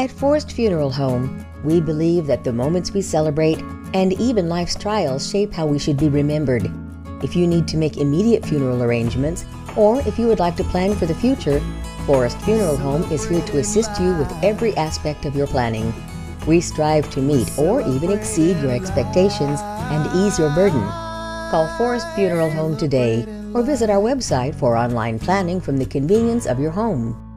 At Forrest Funeral Home, we believe that the moments we celebrate and even life's trials shape how we should be remembered. If you need to make immediate funeral arrangements, or if you would like to plan for the future, Forrest Funeral Home is here to assist you with every aspect of your planning. We strive to meet or even exceed your expectations and ease your burden. Call Forrest Funeral Home today or visit our website for online planning from the convenience of your home.